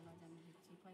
చాలా కలర్ అనిపించి పైకి బీచ్ నుంచి